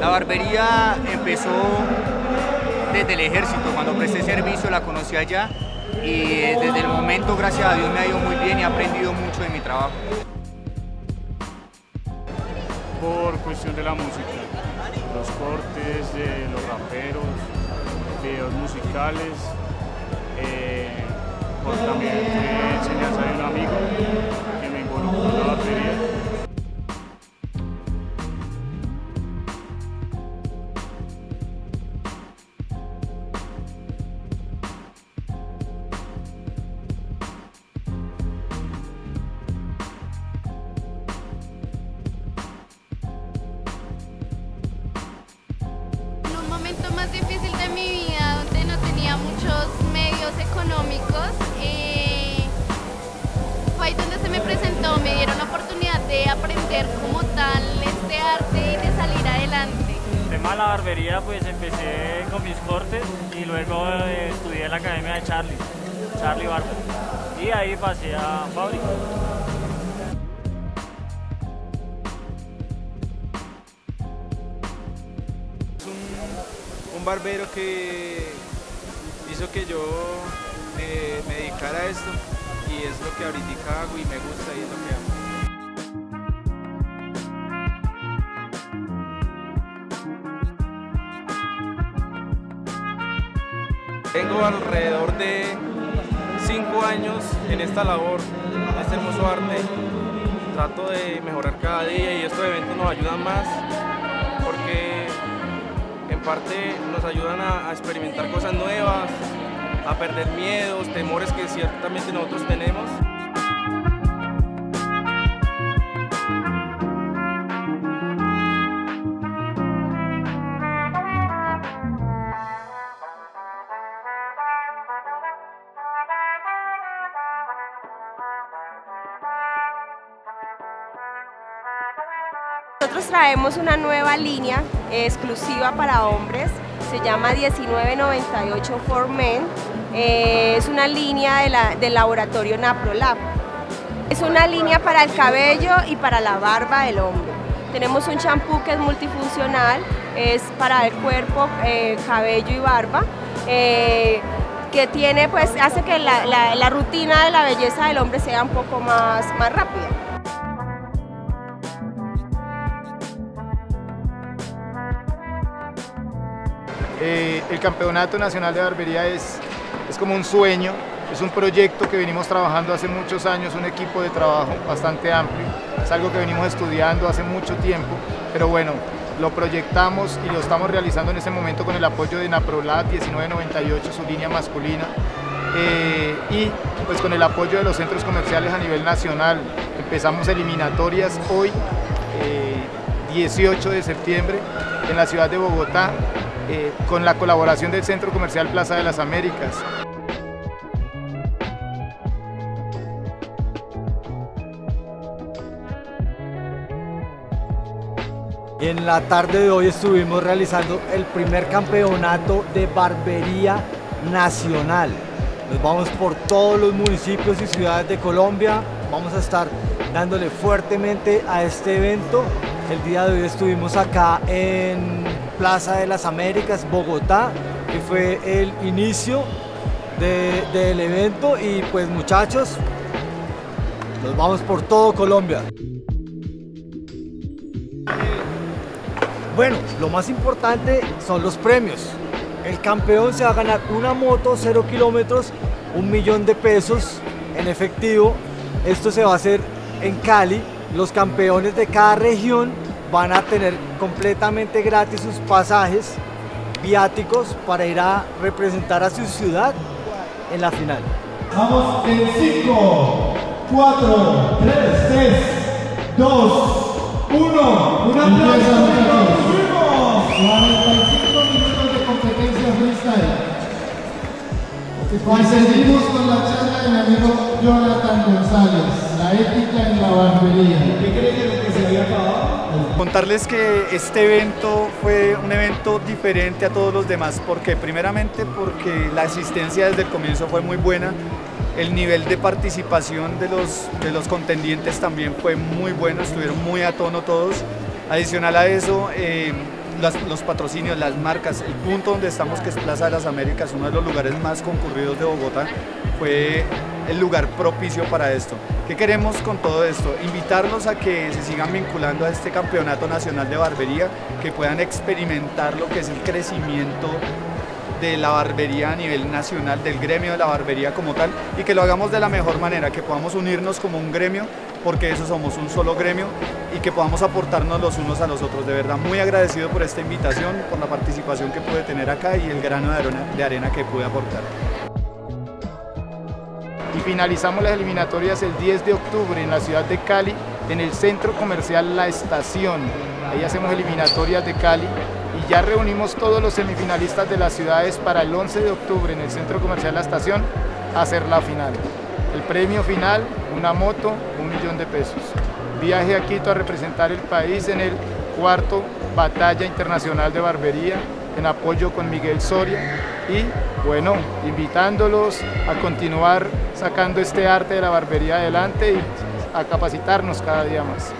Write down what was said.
La barbería empezó desde el ejército, cuando presté servicio la conocí allá y desde el momento, gracias a Dios, me ha ido muy bien y he aprendido mucho de mi trabajo. Por cuestión de la música, los cortes de los raperos, videos musicales, eh, por también enseñanza de un amigo me presentó, me dieron la oportunidad de aprender como tal este arte y de salir adelante. El tema de la barbería, pues empecé con mis cortes y luego eh, estudié en la academia de Charlie, Charlie Barber, y ahí pasé a fábrica. barbero que hizo que yo me, dedicara a esto y es lo que ahorita hago y me gusta y es lo que amo. Tengo alrededor de cinco años en esta labor, en este hermoso arte. Trato de mejorar cada día y estos eventos nos ayudan más porque parte nos ayudan a, experimentar cosas nuevas, a perder miedos, temores que ciertamente nosotros tenemos. Nosotros traemos una nueva línea exclusiva para hombres, se llama 1998 for Men, eh, es una línea del laboratorio NaproLab. Es una línea para el cabello y para la barba del hombre. Tenemos un champú que es multifuncional, es para el cuerpo, eh, cabello y barba. Eh, que tiene, pues, hace que la, la, rutina de la belleza del hombre sea un poco más, más rápida. El Campeonato Nacional de Barbería es, es como un sueño, es un proyecto que venimos trabajando hace muchos años, un equipo de trabajo bastante amplio, es algo que venimos estudiando hace mucho tiempo, pero bueno, lo proyectamos y lo estamos realizando en este momento con el apoyo de Naprolat 1998, su línea masculina, eh, y pues con el apoyo de los centros comerciales a nivel nacional. Empezamos eliminatorias hoy, 18 eh, de septiembre, en la ciudad de Bogotá, eh, con la colaboración del Centro Comercial Plaza de las Américas. En la tarde de hoy estuvimos realizando el primer campeonato de barbería nacional. Nos vamos por todos los municipios y ciudades de Colombia. Vamos a estar dándole fuertemente a este evento. El día de hoy estuvimos acá en Plaza de las Américas, Bogotá, que fue el inicio del evento y pues muchachos, nos vamos por todo Colombia. Bueno, lo más importante son los premios. El campeón se va a ganar una moto 0 kilómetros, un millón de pesos en efectivo. Esto se va a hacer en Cali. Los campeones de cada región van a tener completamente gratis sus pasajes viáticos para ir a representar a su ciudad en la final. Vamos en 5, 4, 3, 3, 2, 1. Un aplauso. 45 minutos de competencia freestyle. Y seguimos con la charla de mi amigo Jonathan González, la ética en la barbería. ¿Qué creen que se había acabado? Contarles que este evento fue un evento diferente a todos los demás, porque primeramente porque la asistencia desde el comienzo fue muy buena, el nivel de participación de los, de los contendientes también fue muy bueno, estuvieron muy a tono todos. Adicional a eso, eh, los patrocinios, las marcas, el punto donde estamos que es Plaza de las Américas, uno de los lugares más concurridos de Bogotá, fue el lugar propicio para esto. ¿Qué queremos con todo esto? Invitarlos a que se sigan vinculando a este campeonato nacional de barbería, que puedan experimentar lo que es el crecimiento de la barbería a nivel nacional, del gremio de la barbería como tal, y que lo hagamos de la mejor manera, que podamos unirnos como un gremio, porque eso somos un solo gremio, y que podamos aportarnos los unos a los otros. De verdad, muy agradecido por esta invitación, por la participación que pude tener acá y el grano de arena, que pude aportar. Finalizamos las eliminatorias el 10 de octubre en la ciudad de Cali, en el centro comercial La Estación. Ahí hacemos eliminatorias de Cali y ya reunimos todos los semifinalistas de las ciudades para el 11 de octubre en el Centro Comercial La Estación hacer la final. El premio final, una moto, un millón de pesos. Viaje a Quito a representar el país en el cuarto Batalla Internacional de Barbería en apoyo con Miguel Soria y bueno, invitándolos a continuar sacando este arte de la barbería adelante y a capacitarnos cada día más.